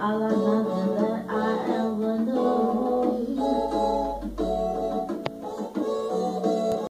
Allah